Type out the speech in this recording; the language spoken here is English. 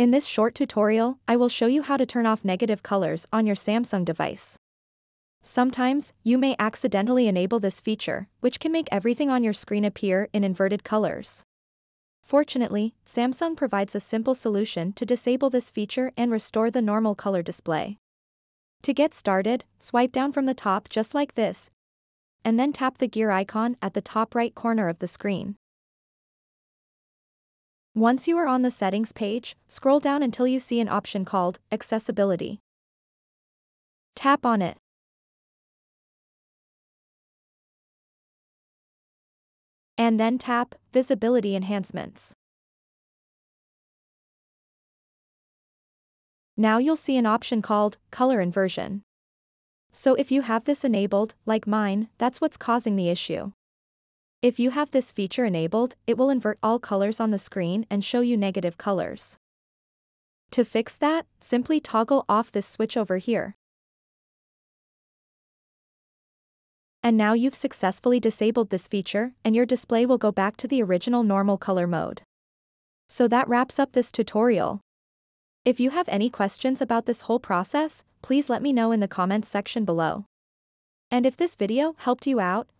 In this short tutorial, I will show you how to turn off negative colors on your Samsung device. Sometimes, you may accidentally enable this feature, which can make everything on your screen appear in inverted colors. Fortunately, Samsung provides a simple solution to disable this feature and restore the normal color display. To get started, swipe down from the top just like this, and then tap the gear icon at the top right corner of the screen. Once you are on the settings page, scroll down until you see an option called Accessibility. Tap on it. And then tap Visibility Enhancements. Now you'll see an option called Color Inversion. So if you have this enabled, like mine, that's what's causing the issue. If you have this feature enabled, it will invert all colors on the screen and show you negative colors. To fix that, simply toggle off this switch over here. And now you've successfully disabled this feature, and your display will go back to the original normal color mode. So that wraps up this tutorial. If you have any questions about this whole process, please let me know in the comments section below. And if this video helped you out,